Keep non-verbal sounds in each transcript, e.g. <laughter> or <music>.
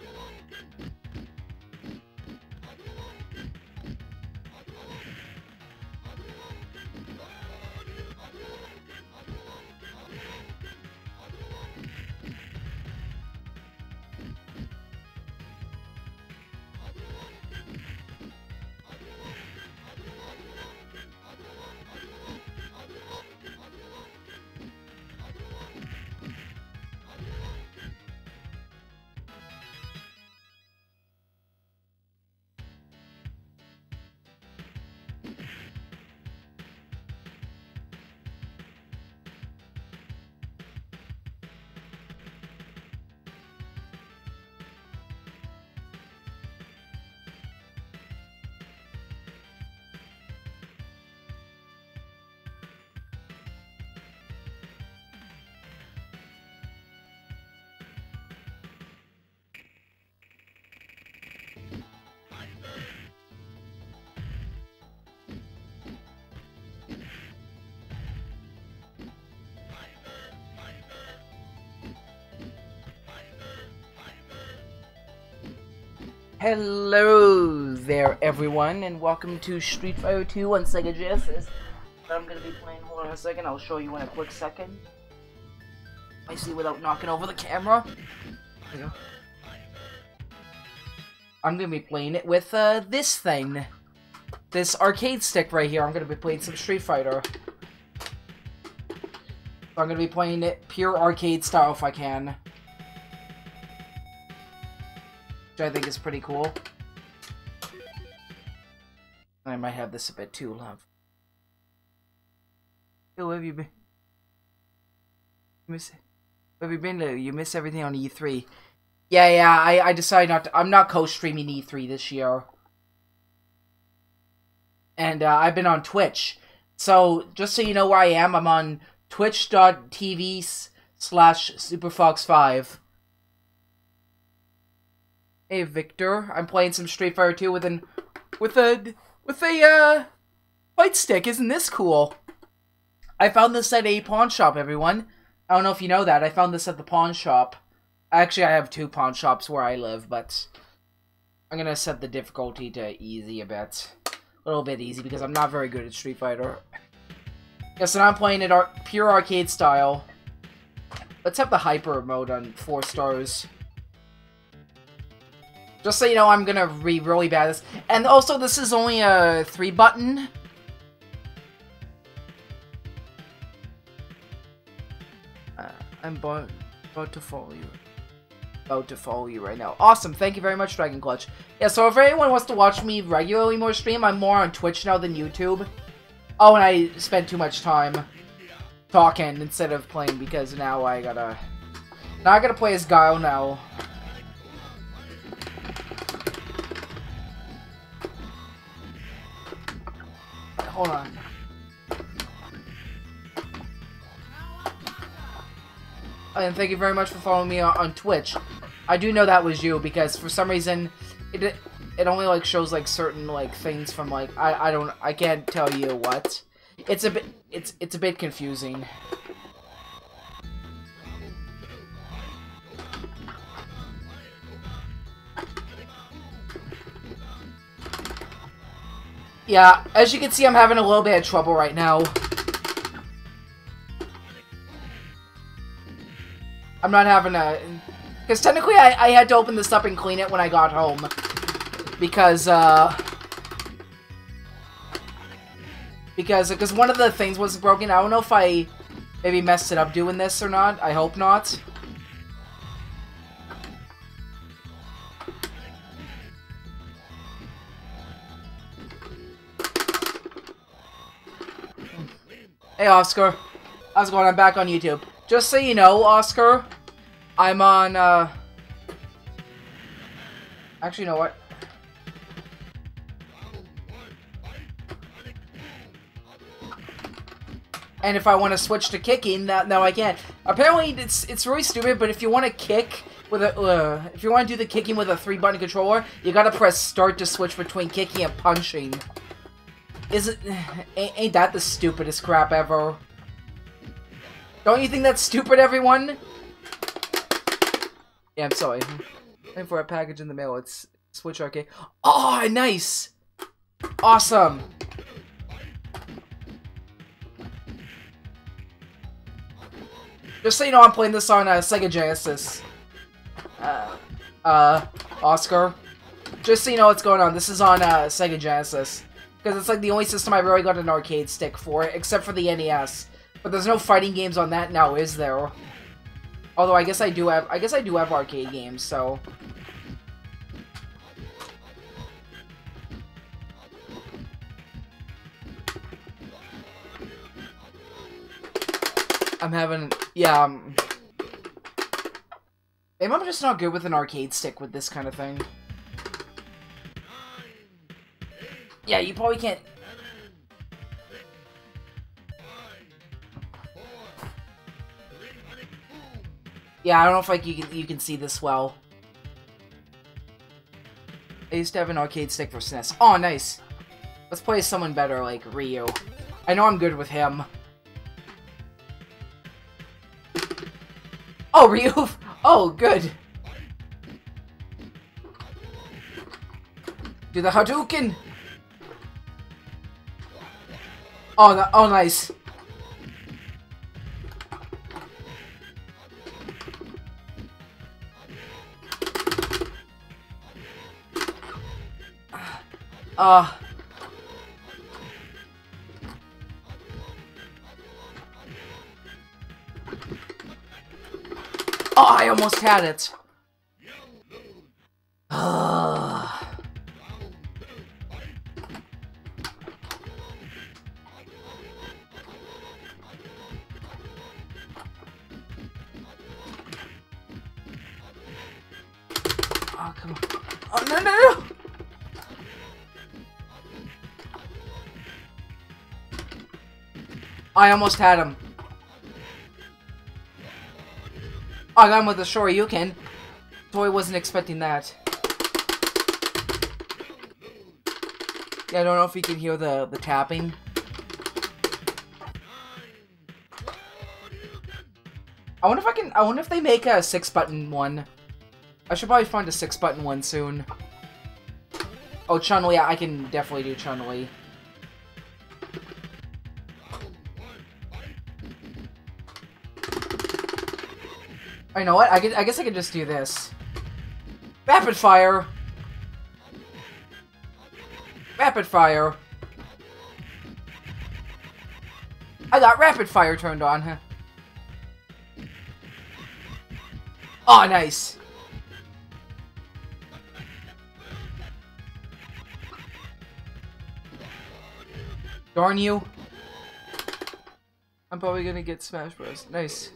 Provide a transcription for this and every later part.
Get Hello there, everyone, and welcome to Street Fighter 2 on Sega Genesis. I'm gonna be playing. Hold on a second. I'll show you in a quick second. I see without knocking over the camera. I'm gonna be playing it with uh, this thing, this arcade stick right here. I'm gonna be playing some Street Fighter. I'm gonna be playing it pure arcade style if I can. Which I think is pretty cool. I might have this a bit too loud. Where have you been? You miss where have you been, Lou? You miss everything on E3. Yeah, yeah, I, I decided not to, I'm not co-streaming E3 this year. And uh, I've been on Twitch. So, just so you know where I am, I'm on twitch.tv slash superfox5. Hey Victor, I'm playing some Street Fighter 2 with an with a with a uh fight stick. Isn't this cool? I found this at a pawn shop, everyone. I don't know if you know that. I found this at the pawn shop. Actually, I have two pawn shops where I live, but I'm gonna set the difficulty to easy a bit. A little bit easy because I'm not very good at Street Fighter. Yes, and I'm playing it ar pure arcade style. Let's have the hyper mode on four stars. Just so you know, I'm gonna be really bad at this. And also, this is only a three button. Uh, I'm about, to follow you. About to follow you right now. Awesome, thank you very much, Dragon Clutch. Yeah, so if anyone wants to watch me regularly more stream, I'm more on Twitch now than YouTube. Oh, and I spent too much time talking instead of playing because now I gotta... Now I gotta play as Guile now. Hold on. And thank you very much for following me on, on Twitch. I do know that was you because for some reason it it only like shows like certain like things from like I I don't I can't tell you what. It's a bit it's it's a bit confusing. Yeah, as you can see, I'm having a little bit of trouble right now. I'm not having a... Because technically, I, I had to open this up and clean it when I got home. Because, uh... Because, because one of the things was broken. I don't know if I maybe messed it up doing this or not. I hope not. Hey, Oscar. How's it going? I'm back on YouTube. Just so you know, Oscar, I'm on, uh... Actually, you know what? And if I want to switch to kicking, that now I can. Apparently, it's it's really stupid, but if you want to kick with a, uh, if you want to do the kicking with a three-button controller, you gotta press start to switch between kicking and punching. Is it... <sighs> Ain't that the stupidest crap ever? Don't you think that's stupid, everyone? Yeah, I'm sorry. Waiting for a package in the mail. It's Switch Arcade. Oh, nice! Awesome! Just so you know, I'm playing this on uh, Sega Genesis. Uh, uh, Oscar. Just so you know what's going on, this is on uh, Sega Genesis. Because it's like the only system I've really got an arcade stick for, except for the NES. But there's no fighting games on that now, is there? Although I guess I do have, I guess I do have arcade games, so... I'm having, yeah, um, maybe I'm just not good with an arcade stick with this kind of thing. Yeah, you probably can't. Yeah, I don't know if like you can you can see this well. I used to have an arcade stick for SNES. Oh, nice. Let's play someone better, like Ryu. I know I'm good with him. Oh, Ryu! <laughs> Oh, good! Do the Hadouken! Oh, no, oh, nice. Uh... Oh, I almost had it. I almost had him. I got him with a Shoryuken. I wasn't expecting that. Yeah, I don't know if you can hear the, the tapping. I wonder if I can- I wonder if they make a six-button one. I should probably find a six-button one soon. Oh, Chun-Li, I can definitely do Chun-Li. I know what? I, I guess I could just do this. Rapid fire! Rapid fire! I got rapid fire turned on, huh? Oh, nice! Darn you. I'm probably gonna get Smash Bros. Nice.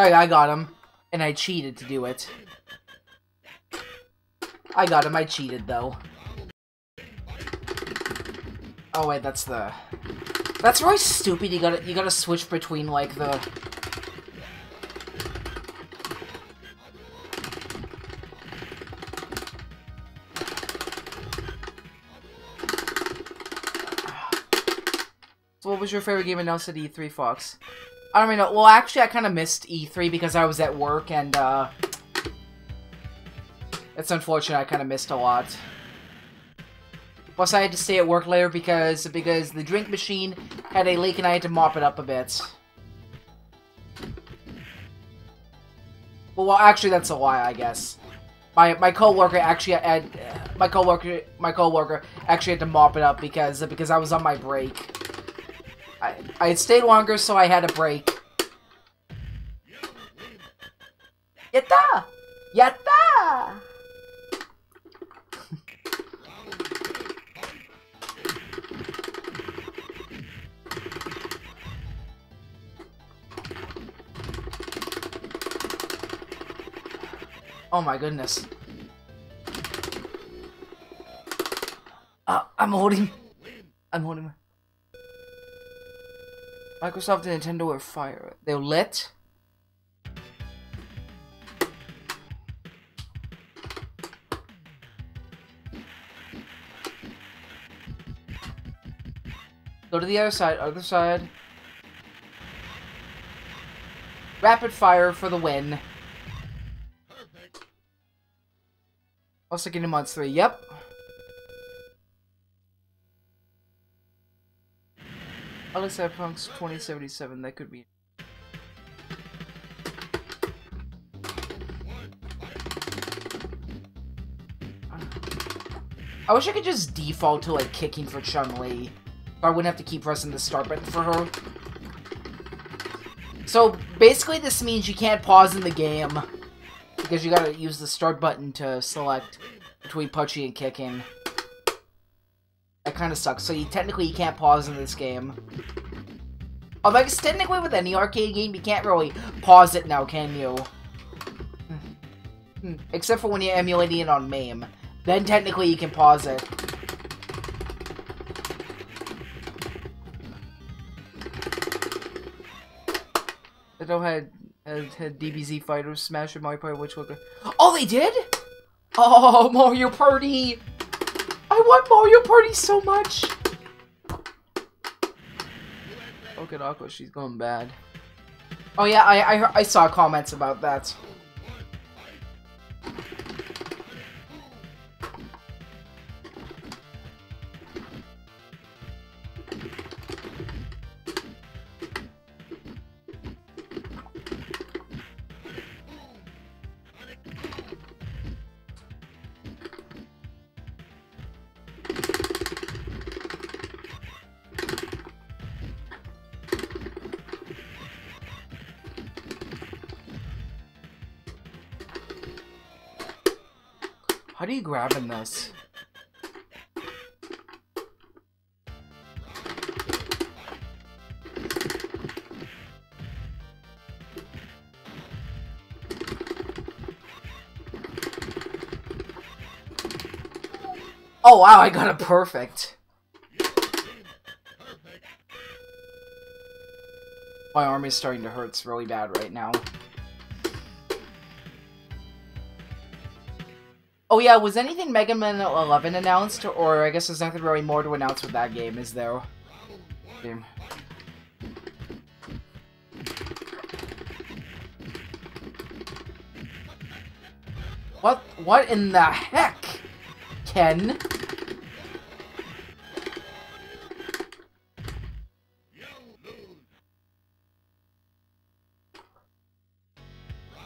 Alright, I got him. And I cheated to do it. I got him, I cheated though. Oh wait, that's the... That's really stupid, you gotta, you gotta switch between, like, the... So what was your favorite game announced at E3, Fox? I don't know. Well, actually, I kind of missed E3 because I was at work, and, uh... It's unfortunate, I kind of missed a lot. Plus, I had to stay at work later because because the drink machine had a leak and I had to mop it up a bit. Well, well actually, that's a lie, I guess. My my coworker actually had my coworker my coworker actually had to mop it up because because I was on my break. I I stayed longer, so I had a break. Yatta! Yatta! Oh my goodness. Uh, I'm holding. I'm holding. Microsoft and Nintendo are fire. They're lit. Go to the other side, other side. Rapid fire for the win. Also getting months three, yep. Alex Cyberpunk's 2077, that could be. I wish I could just default to like kicking for Chun-Li. I wouldn't have to keep pressing the start button for her. So basically this means you can't pause in the game. Because you gotta use the start button to select between punching and kicking. Kind of sucks. So you technically you can't pause in this game. Although guess technically with any arcade game, you can't really pause it now, can you? Hmm. Except for when you're emulating it on MAME. Then technically you can pause it. They don't had, had, had DBZ fighters smash Mario Party, which look. Oh, they did! Oh, <laughs> Mario Party! I want Mario Party so much! Aqua, she's going bad. Oh yeah, I, I, I saw comments about that. How do you grab in this? Oh wow, I got it perfect. My arm is starting to hurt really bad right now. Oh yeah, was anything Mega Man 11 announced? Or I guess there's nothing really more to announce with that game, is there? What? What in the heck? Ken?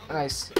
Nice.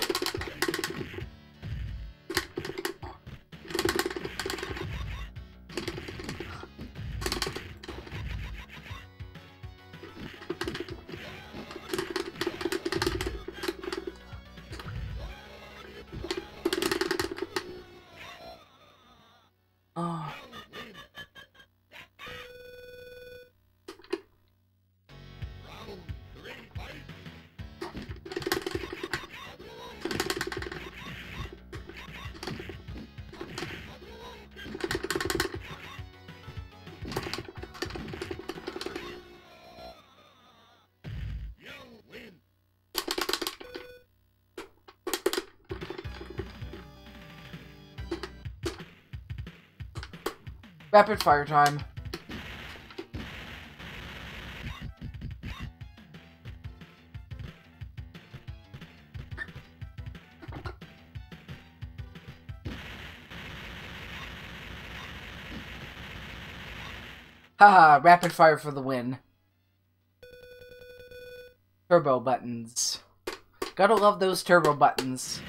Rapid fire time. Haha, rapid fire for the win. Turbo buttons. Gotta love those turbo buttons.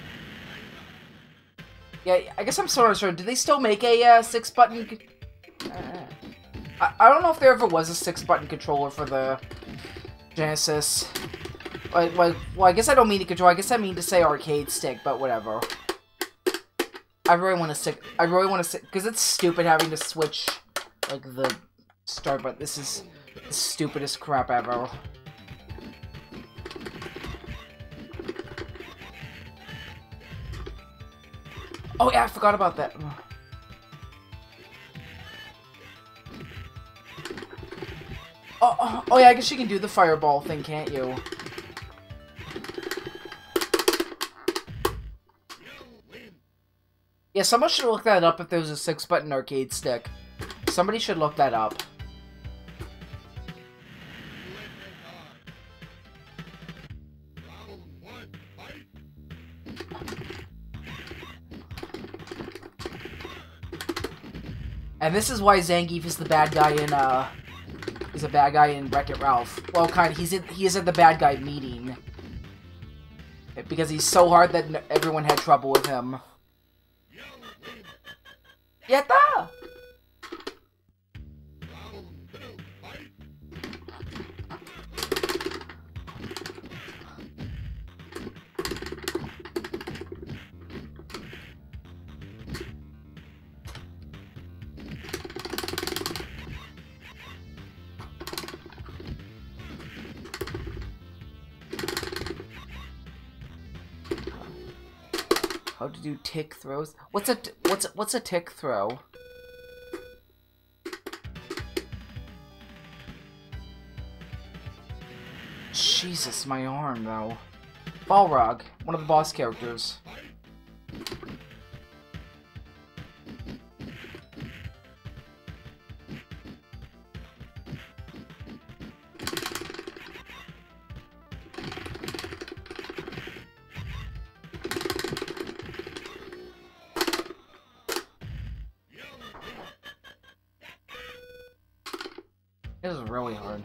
Yeah, I guess I'm of sure. Do they still make a uh, six button? I, don't know if there ever was a six button controller for the Genesis. Like, like, well, I guess I don't mean to control. I guess I mean to say arcade stick, but whatever. I really want to stick. I really want to stick because it's stupid having to switch like the start. But this is the stupidest crap ever. Oh yeah, I forgot about that. Oh, yeah, I guess you can do the fireball thing, can't you? Yeah, someone should look that up if there's a six-button arcade stick. Somebody should look that up. And this is why Zangief is the bad guy in, uh... Is a bad guy in Wreck-It Ralph. Well, kind of, he's in, he is at the bad guy meeting. Because he's so hard that everyone had trouble with him. ¡Ya do tick throws? What's a what's what's a tick throw? Jesus, my arm though. Balrog, one of the boss characters. This is really hard.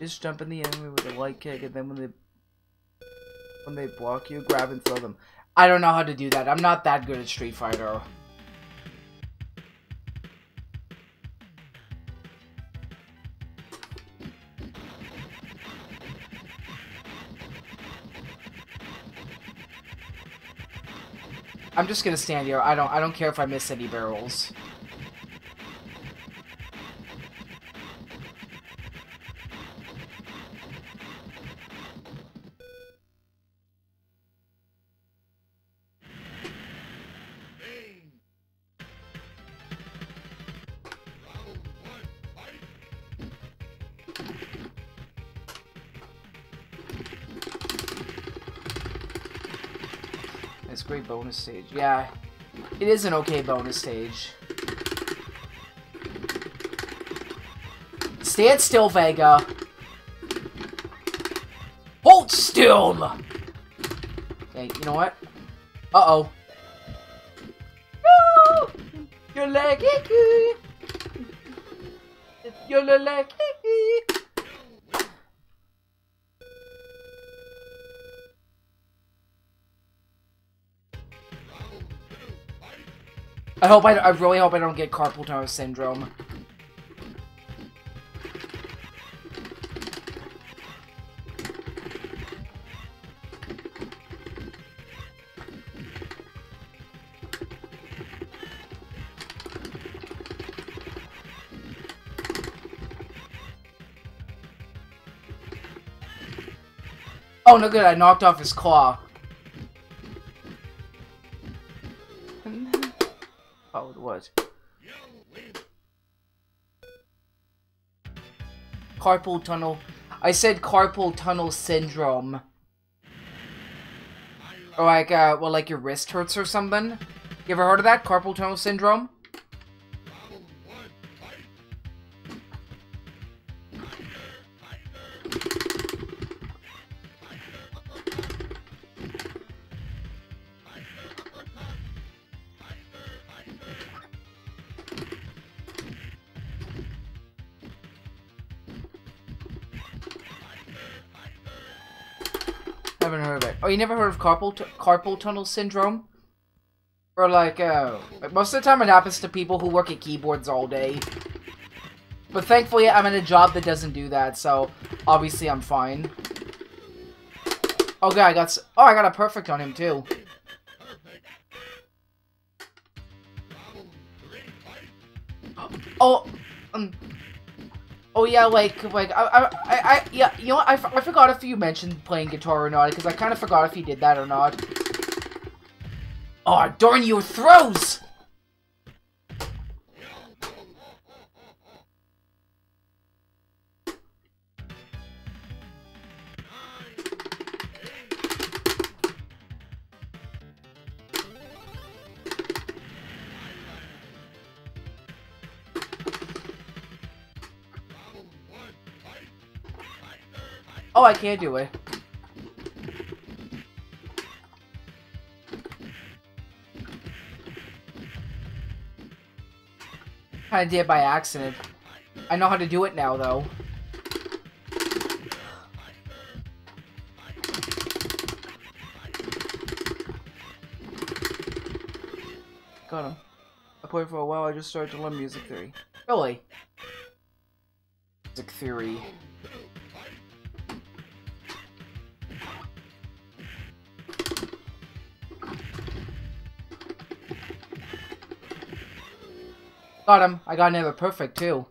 Just jump in the enemy with a light kick, and then when they when they block you, grab and throw them. I don't know how to do that. I'm not that good at Street Fighter. I'm just gonna stand here. I don't I don't care if I miss any barrels. Bonus stage. Yeah, it is an okay bonus stage. Stand still, Vega. Hold still! Okay, you know what? Uh-oh. You're like You're like I hope I, I really hope I don't get carpal tunnel syndrome. Oh, no good, I knocked off his claw. Carpal tunnel. I said carpal tunnel syndrome. Or like, uh, well, like your wrist hurts or something. You ever heard of that? Carpal tunnel syndrome? You never heard of carpal carpal tunnel syndrome? Or like, uh, most of the time it happens to people who work at keyboards all day. But thankfully, I'm in a job that doesn't do that, so obviously I'm fine. Okay, I got. Oh, I got a perfect on him too. <gasps> Oh, um. Oh yeah, like like I I, I yeah you know what? I, I forgot if you mentioned playing guitar or not because I kind of forgot if you did that or not. Oh darn your throws! Oh, I can't do it. Kinda did it by accident. I know how to do it now, though. Got him. I played for a while, I just started to learn music theory. Really? Music theory. Got him. I got another perfect, too.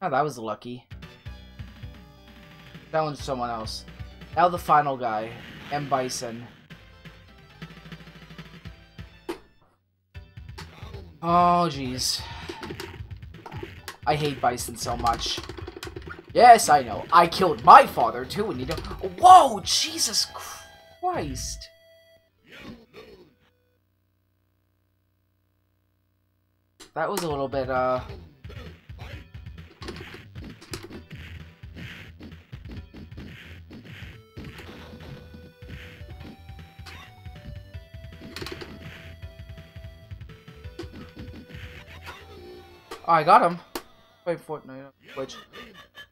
Oh, that was lucky. That one's someone else. Now the final guy. M. Bison. Oh, jeez. I hate Bison so much. Yes, I know. I killed my father, too, and you know- Whoa! Jesus Christ! That was a little bit, uh... Oh, I got him. Wait, Fortnite Switch.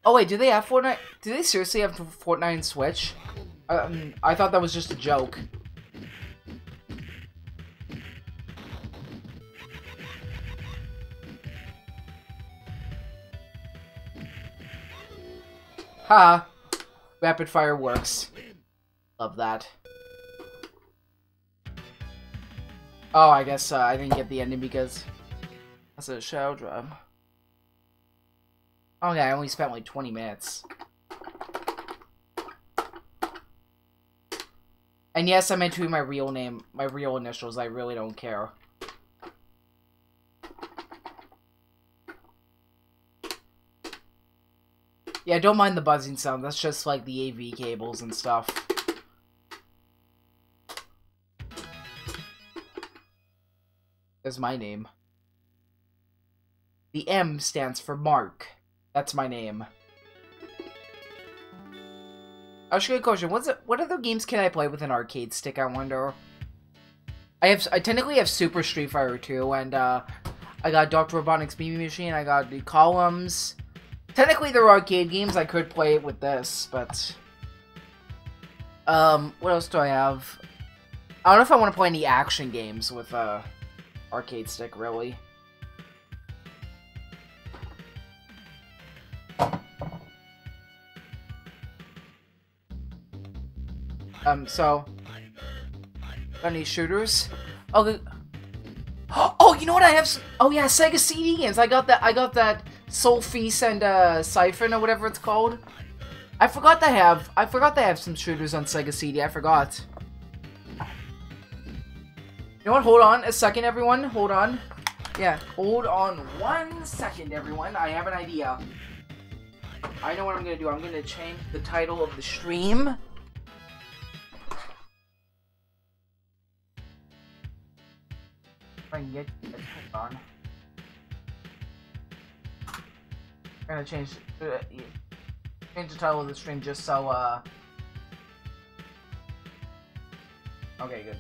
Oh wait, do they have Fortnite? Do they seriously have Fortnite and Switch? Um, I thought that was just a joke. Ha! Rapid fire works. Love that. Oh, I guess uh, I didn't get the ending because that's a shadow drum. Oh yeah, I only spent like 20 minutes. And yes, I meant to be my real name, my real initials. I really don't care. Yeah, don't mind the buzzing sound. That's just like the AV cables and stuff. Is my name. The M stands for Mark. That's my name. Actually, a question. What's it, what other games can I play with an arcade stick, I wonder? I have I technically have Super Street Fighter 2, and uh, I got Dr. Robotnik's BB Machine, I got the Columns. Technically, there are arcade games. I could play it with this, but... Um, what else do I have? I don't know if I want to play any action games with a uh, arcade stick, really. Um, so... Any shooters? Oh. <gasps> Oh, you know what I have? Oh yeah, Sega CD games. I got that. I got that Sol-Feace and uh, Siphon or whatever it's called. I forgot they have. I forgot they have some shooters on Sega CD. I forgot. You know what? Hold on a second, everyone. Hold on. Yeah, hold on one second, everyone. I have an idea. I know what I'm gonna do. I'm gonna change the title of the stream. I can get it. Hold on. I'm gonna change uh, change the title of the stream just so uh. Okay, good.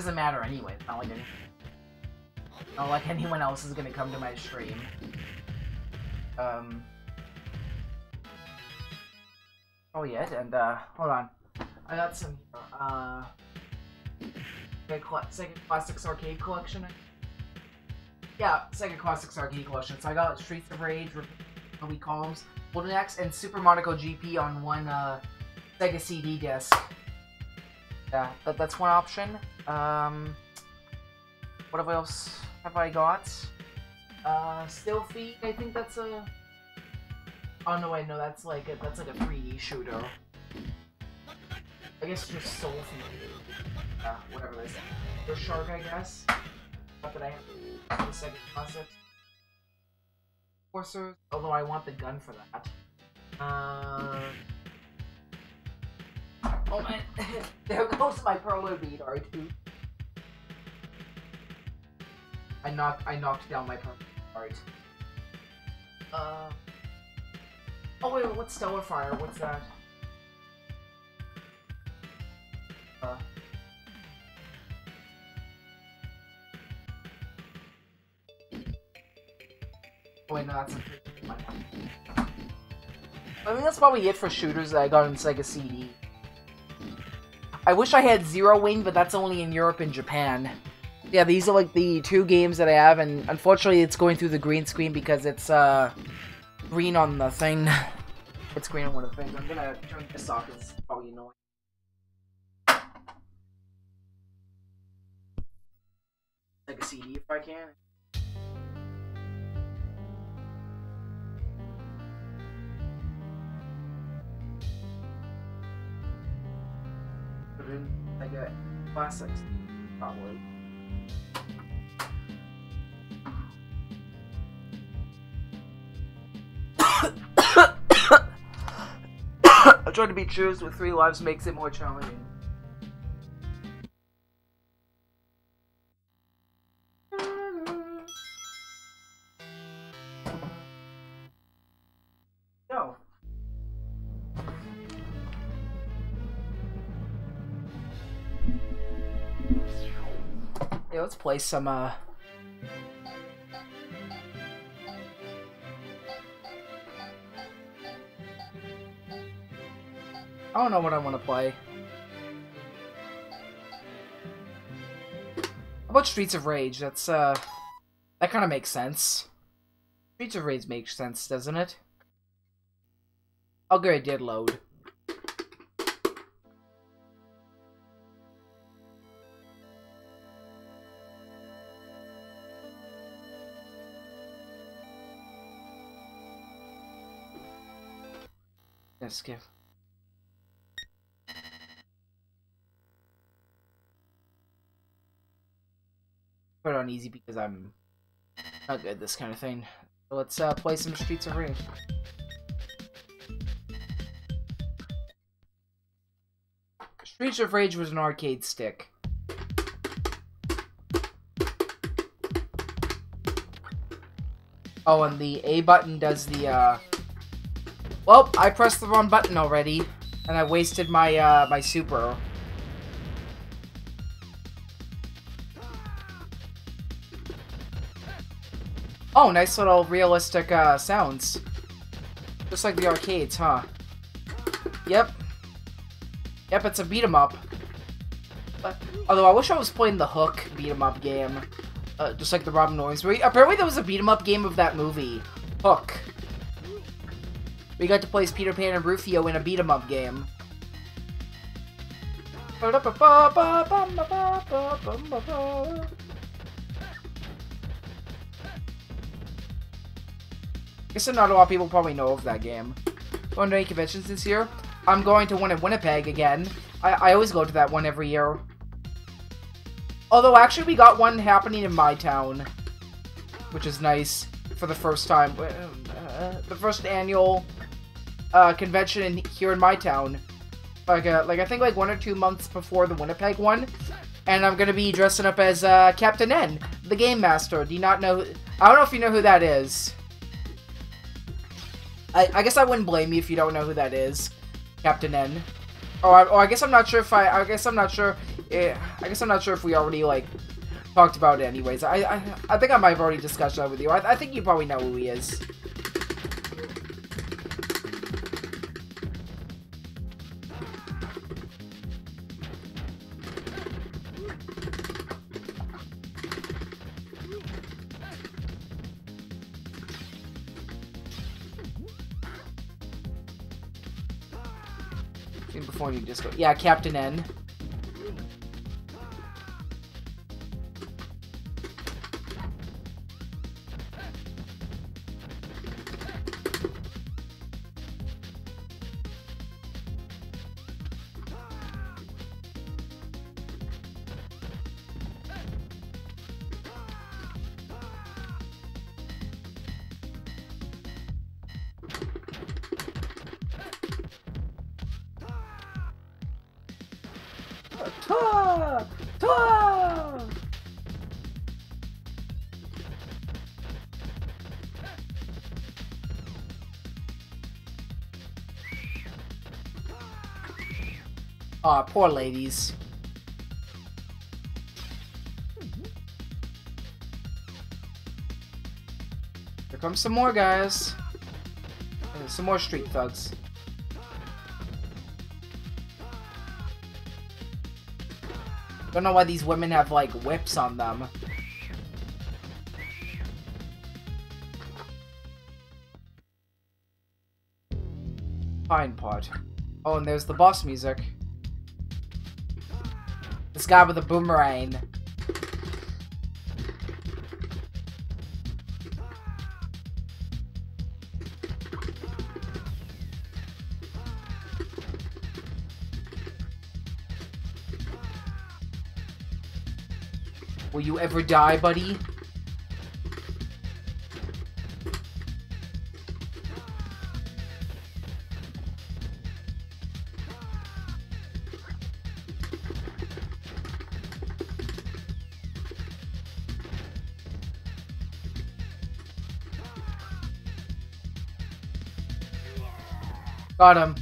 Doesn't matter anyway. It's not like any. Not like anyone else is gonna come to my stream. Um. Oh yeah, and uh, hold on. I got some uh, Sega Classics Arcade Collection. Yeah, Sega Classics Arcade Collection. So I got Streets of Rage, Ruby Columns, Golden Axe, and Super Monaco GP on one uh, Sega CD disc. Yeah, that, that's one option. Um, what else have I got? Uh, Silpheed, I think that's a... Oh no, wait, no, that's like a, that's like a 3D shooter. I guess just Sol-Feace. Uh, whatever this. The Shark, I guess. Not that I have the second concept. Forcers, although I want the gun for that. Uh... Oh man, <laughs> there goes my Perler bead R2. I knocked I knocked down my Perler art. Uh Oh wait, what's Stellar Fire? What's that? Uh Oh wait, no, that's I think that's probably it for shooters that I got on Sega CD. I wish I had Zero Wing, but that's only in Europe and Japan. Yeah, these are like the two games that I have, and unfortunately it's going through the green screen because it's uh green on the thing. <laughs> it's green on one of the things. I'm gonna turn this off it's probably annoying. Like a CD if I can. Like get classics, probably. I tried to be choose with three lives makes it more challenging. Yeah, let's play some, uh... I don't know what I want to play. How about Streets of Rage? That's, uh... That kind of makes sense. Streets of Rage makes sense, doesn't it? Okay, it did load. Let's skip. On easy because I'm not good at this kind of thing. So let's uh, play some Streets of Rage. Streets of Rage was an arcade stick. Oh, and the A button does the, uh... Well, I pressed the wrong button already, and I wasted my, uh, my super. Oh, nice little realistic uh, sounds. Just like the arcades, huh? Yep. Yep, it's a beat 'em up. Although I wish I was playing the Hook beat 'em up game. Uh, just like the Robin Williams. Apparently there was a beat 'em up game of that movie. Hook. We got to play as Peter Pan and Rufio in a beat 'em up game. Guess not a lot of people probably know of that game. Going to any conventions this year? I'm going to one in Winnipeg again. I, I always go to that one every year. Although, actually, we got one happening in my town. Which is nice for the first time. Uh, the first annual uh, convention in, here in my town. Like, uh, like I think like one or two months before the Winnipeg one. And I'm to be dressing up as uh, Captain N, the Game Master. Do you not know... I don't know if you know who that is. I, I guess I wouldn't blame you if you don't know who that is, Captain N. Or, I, or I guess I'm not sure if I. I guess I'm not sure. Eh, I guess I'm not sure if we already like talked about it anyways. I I, I think I might have already discussed that with you. I, I think you probably know who he is. Before you just go, yeah, Captain N. Poor ladies. Here comes some more guys. And some more street thugs. Don't know why these women have, like, whips on them. Fine part. Oh, and there's the boss music. Guy with a boomerang. Will you ever die, buddy? Got him.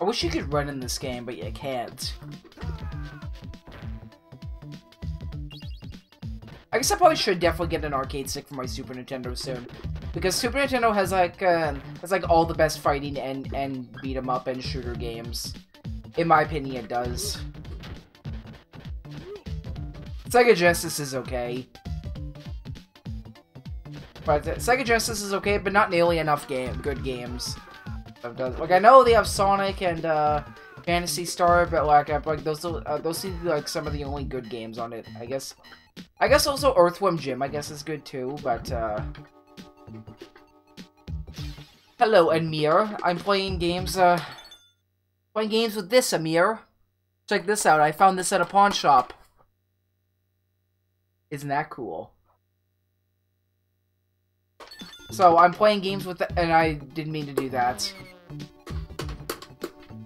I wish you could run in this game, but you can't. Guess I probably should definitely get an arcade stick for my Super Nintendo soon. Because Super Nintendo has like uh, has like all the best fighting and and beat 'em up and shooter games. In my opinion, it does. Sega Genesis is okay. But Sega Genesis is okay, but not nearly enough game good games. Like I know they have Sonic and uh, Phantasy Star, but like I, like those uh, those seem to be like some of the only good games on it. I guess. I guess also Earthworm Jim. I guess is good too, but. uh... Hello, Amir. I'm playing games. Uh, playing games with this Amir. Check this out. I found this at a pawn shop. Isn't that cool? So I'm playing games with the, and I didn't mean to do that.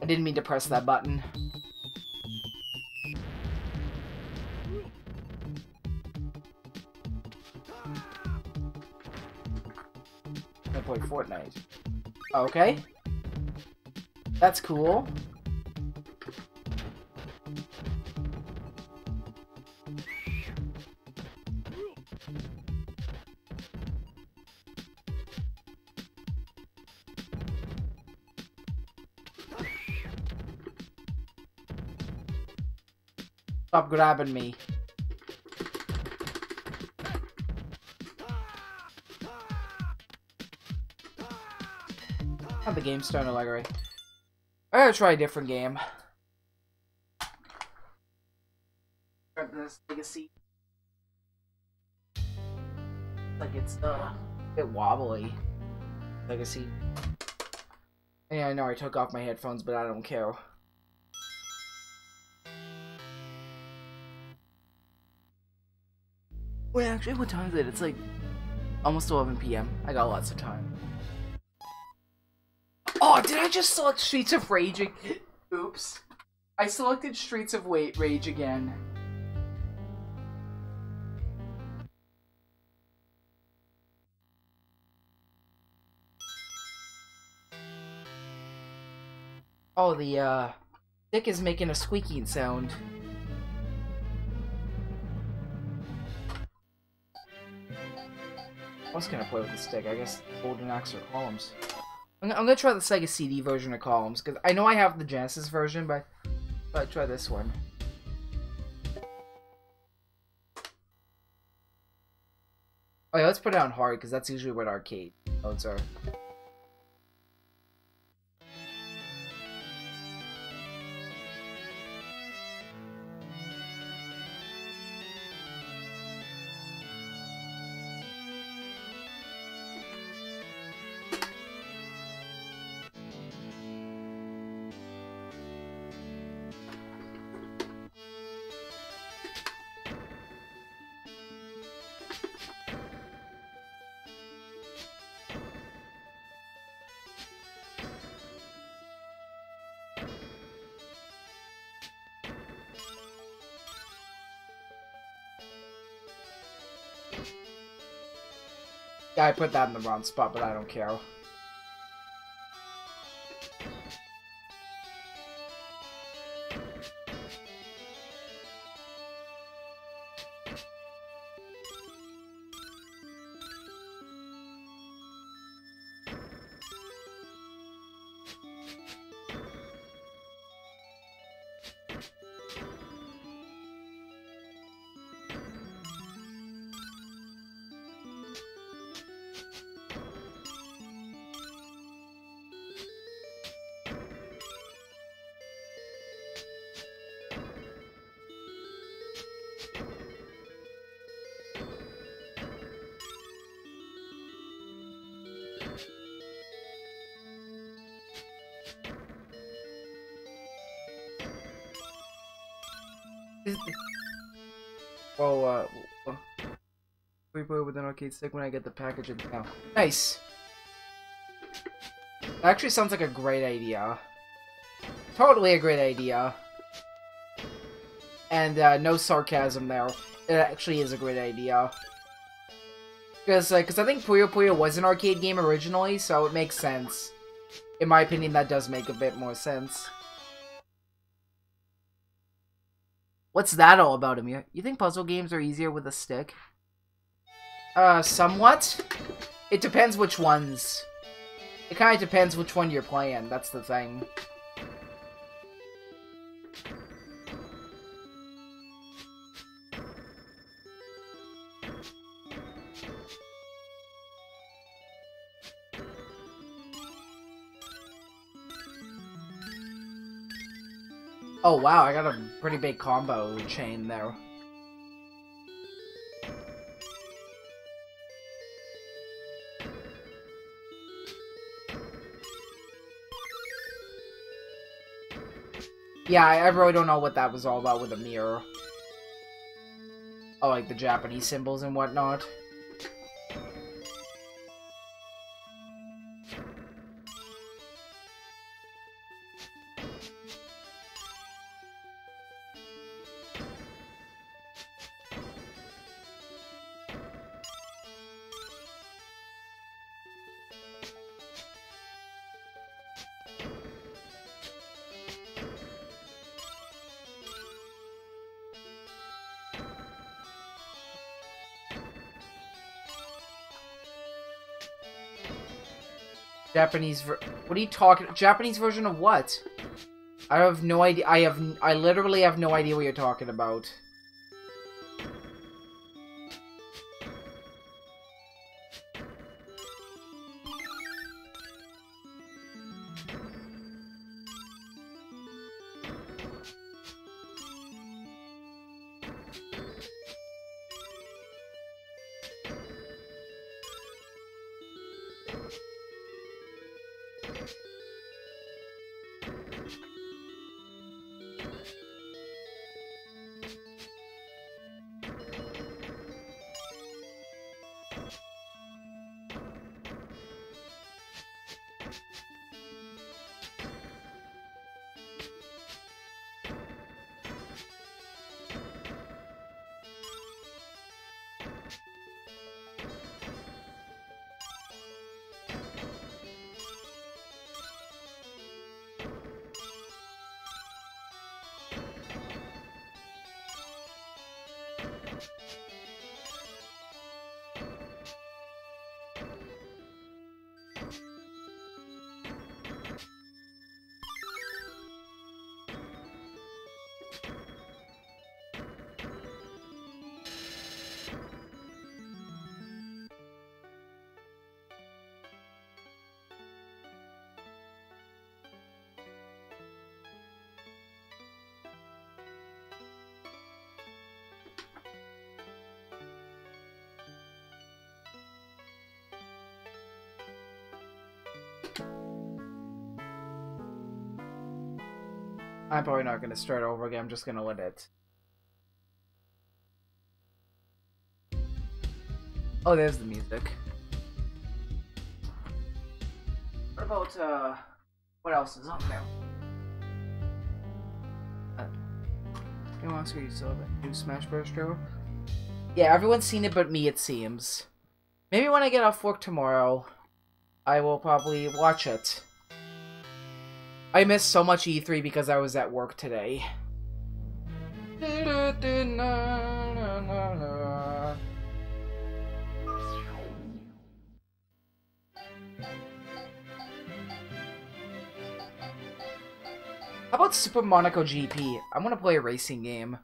I didn't mean to press that button. I play Fortnite. Okay. That's cool. Stop grabbing me. Not the game Stone Allegri. I gotta try a different game. This legacy. Like it's uh, a bit wobbly. Legacy. Yeah, I know I took off my headphones, but I don't care. Wait, actually, what time is it? It's like Almost 11 p.m. I got lots of time. Oh, did I just select Streets of Rage? Oops. I selected Streets of Wait Rage again. Oh, the, uh, stick is making a squeaking sound. I was gonna play with the stick. I guess golden axe or columns. I'm, I'm, gonna try the Sega CD version of columns because I know I have the Genesis version, but but try this one. Oh yeah, let's put it on hard because that's usually what arcade modes are. I put that in the wrong spot, but I don't care. With an arcade stick when I get the package in town. Nice. That actually sounds like a great idea. Totally a great idea. And uh, no sarcasm there. It actually is a great idea. Because uh, cause I think Puyo Puyo was an arcade game originally, so it makes sense. In my opinion, that does make a bit more sense. What's that all about, Amir? You think puzzle games are easier with a stick? Uh, somewhat. It depends which ones. It kind of depends which one you're playing, that's the thing. Oh wow, I got a pretty big combo chain there. Yeah, I really don't know what that was all about with the mirror. Oh, like the Japanese symbols and whatnot. Japanese ver- What are you talking- Japanese version of what? I have no idea- I have- I literally have no idea what you're talking about. I'm probably not going to start over again. I'm just going to let it. Oh, there's the music. What about, uh, what else is up there? Uh, you want to see still have a new Smash Bros. trailer? Yeah, everyone's seen it but me, it seems. Maybe when I get off work tomorrow, I will probably watch it. I missed so much E3 because I was at work today. How about Super Monaco GP? I want to play a racing game.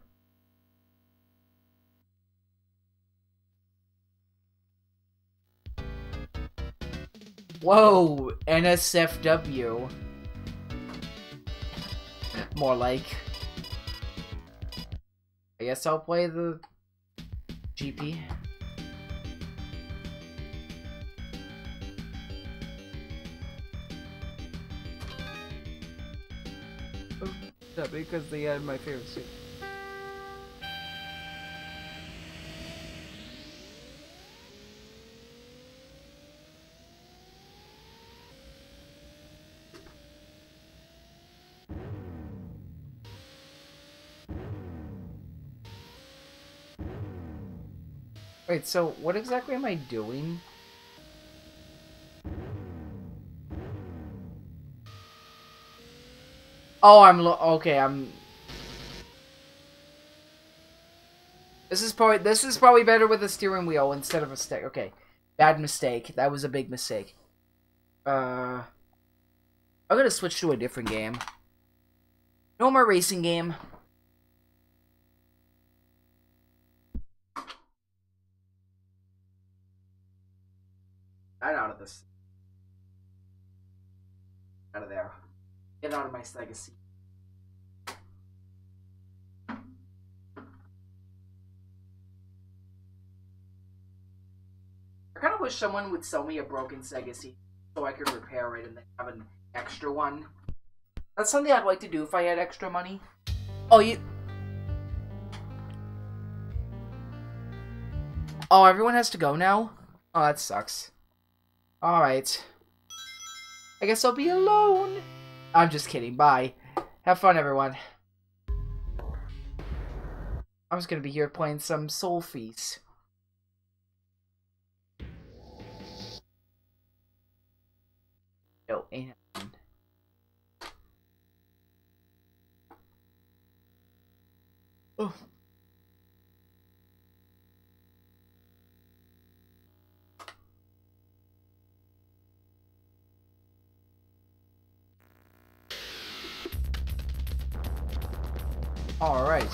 Whoa, NSFW. More like. I guess I'll play the GP. Oh, because they had my favorite suit. Wait, so what exactly am I doing? Oh, I'm okay. I'm. This is probably this is probably better with a steering wheel instead of a stick. Okay, bad mistake. That was a big mistake. Uh, I'm gonna switch to a different game. No more racing game. This. Out of there. Get out of my Sega legacy. I kind of wish someone would sell me a broken Sega CD so I could repair it and then have an extra one. That's something I'd like to do if I had extra money. Oh, you... Oh, everyone has to go now? Oh, that sucks. Alright. I guess I'll be alone. I'm just kidding. Bye. Have fun, everyone. I was gonna be here playing some Sol-Feace. No, ain't happening. Oh. oh. All right.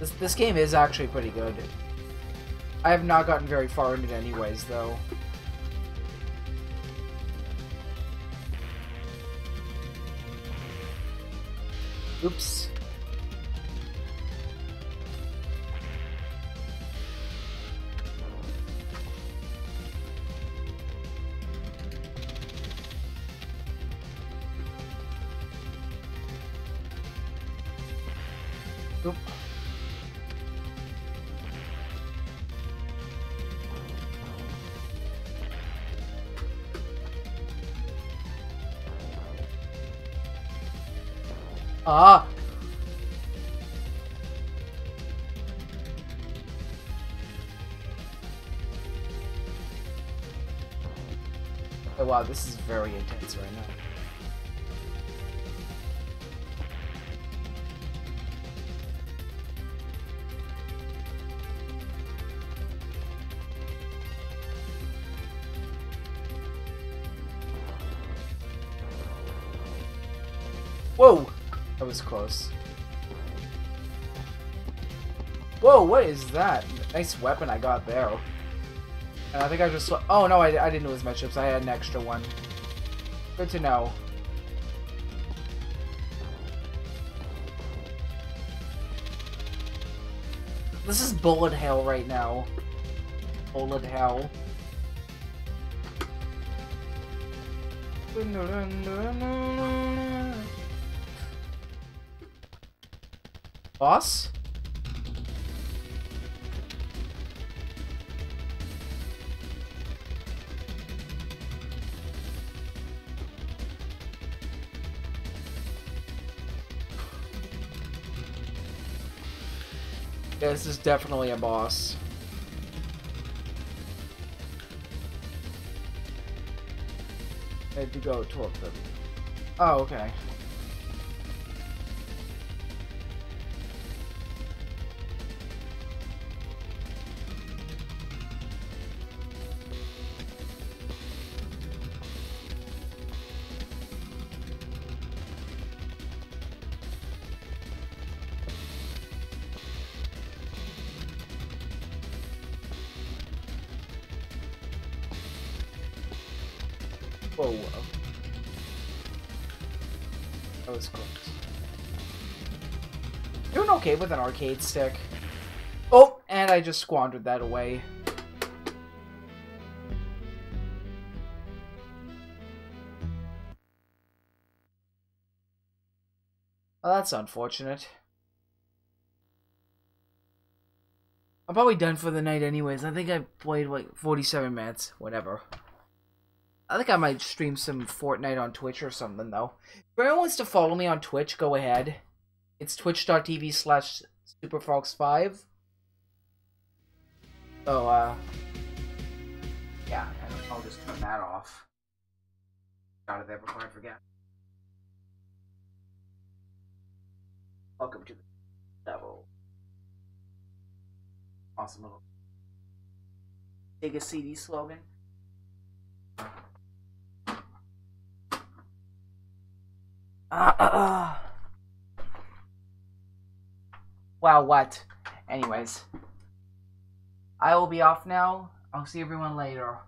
This this game is actually pretty good. I have not gotten very far in it anyways, though. Oops. Oh wow, this is very intense right now. Whoa! That was close. Whoa, what is that? Nice weapon I got there. I think I just... Oh, no, I, I didn't lose my chips. I had an extra one. Good to know. this is bullet hell right now. Bullet hell. Boss? This is definitely a boss. I had to go toward them. Oh, okay. Whoa. That was close. Doing okay with an arcade stick. Oh, and I just squandered that away. Well, that's unfortunate. I'm probably done for the night anyways. I think I played like 47 minutes. Whatever. I think I might stream some Fortnite on Twitch or something, though. If anyone wants to follow me on Twitch, go ahead. It's twitch.tv slash superfox5. So, uh... Yeah, I'll just turn that off. Out of there before I forget. Welcome to the devil. Awesome little... Sega CD slogan. Uh, uh, uh. Wow, what? Anyways. I will be off now. I'll see everyone later.